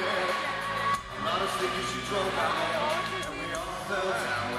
dead. Not as sick as you drove out. And we all fell down.